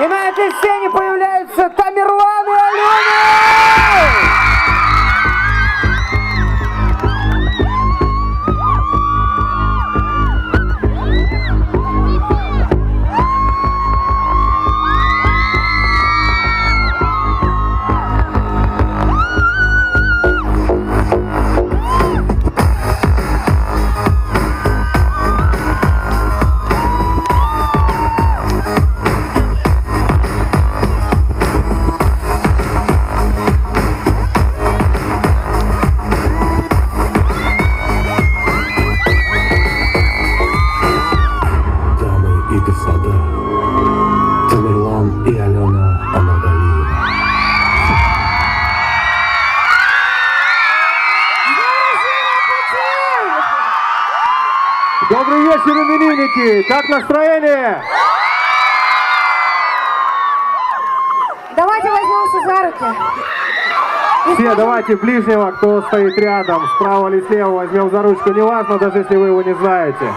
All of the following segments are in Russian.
И на этой сцене появляются Тамерлан и Алена! Добрый вечер, именинники! Как настроение? Давайте возьмемся за руки. Все, давайте ближнего, кто стоит рядом, справа или слева, возьмем за ручку, неважно, даже если вы его не знаете.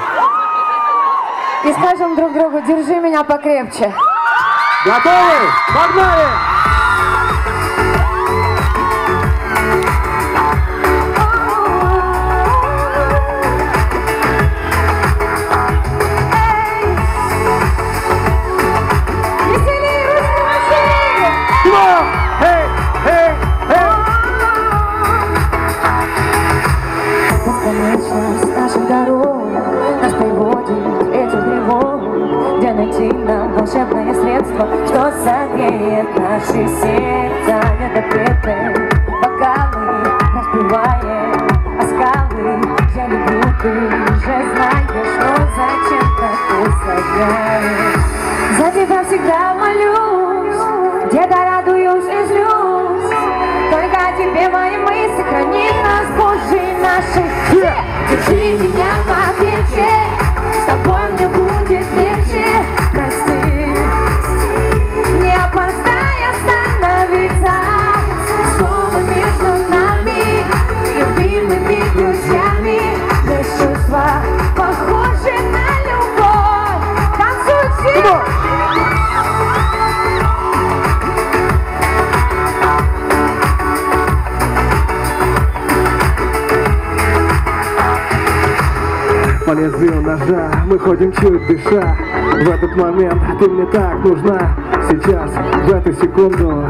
И скажем друг другу, держи меня покрепче. Готовы? Погнали! Волшебное средство Что согреет наши сердца. Недопреты бокалы Разбивая По лезвию ножа мы ходим чуть дыша. В этот момент ты мне так нужна. Сейчас, в эту секунду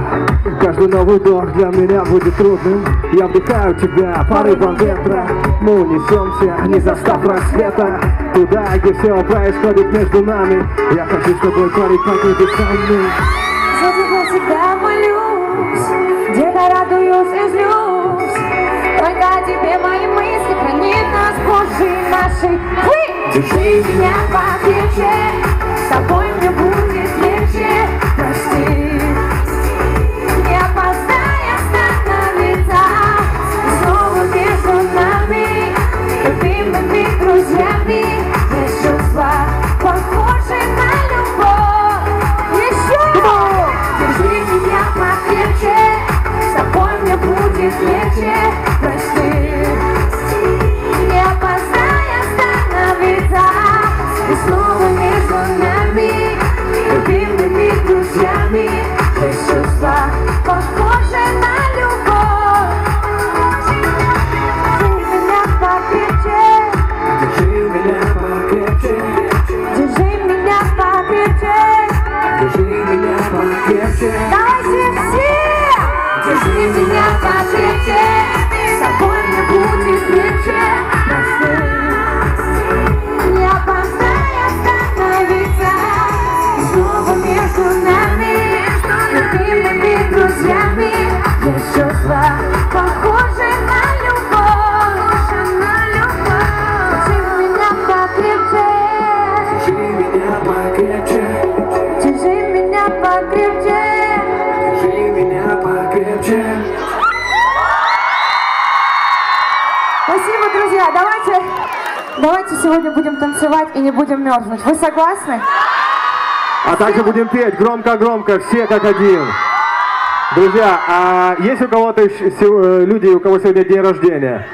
Каждый новый вдох для меня будет трудным. Я вдыхаю тебя порывом ветра. Мы унесемся, не застав рассвета. Туда, где все происходит между нами. Я хочу с тобой ты со мной За тебя всегда молюсь, где-то радуюсь и злюсь. Только тебе мои мысли хранит нас Божий нашей. Держи меня покрепче, с тобой мне будет любимыми друзьями, есть чувства, похожие на любовь. На любовь. Держи меня покрепче, Держи меня покрепче, держи меня покрепче. держи меня покрепче. Спасибо, друзья. Давайте, давайте сегодня будем танцевать и не будем мерзнуть. Вы согласны? А также будем петь громко-громко, все как один. Друзья, а есть у кого-то э, люди, у кого сегодня день рождения?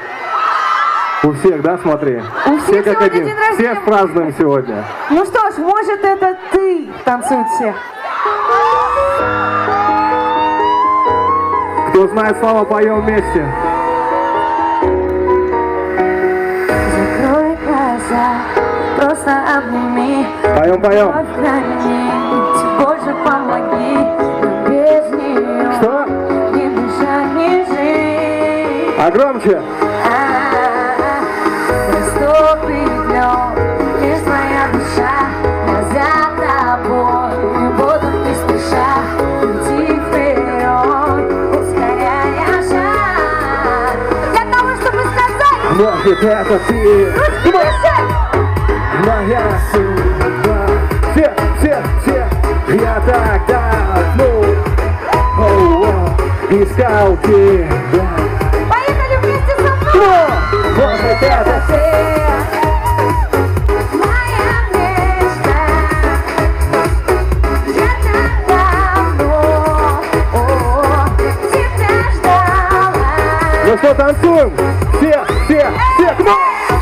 У всех, да, смотри? У всех как один. День рождения. Празднуем сегодня. Ну что ж, может это ты танцует все? Кто знает слова, поем вместе. Закрой глаза, просто обними Поем, поем. Больше помоги. Без нее Что? не дышать, не жить. А громче. Растопит лед, лишь твоя душа Я так давно оу, оу, Искал тебя Поехали вместе со мной! Кто? Может это о, ждала Ну что, танцуем? Все, все, все, кто? Ошибался,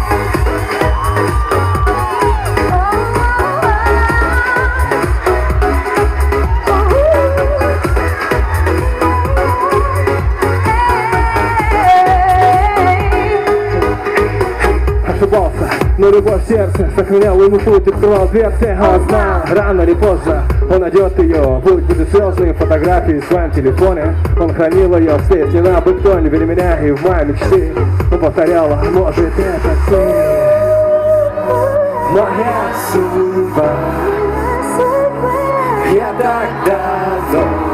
но любовь сердце Сохранял ему путь, открывал дверцы Он знал, рано или поздно Он найдет ее. Путь будет звездный, фотографии в своем телефоне Он хранил ее в сейф Не надо бы кто вели меня и в моей мечте Он повторяла, может это ты? Моя судьба. Я так давно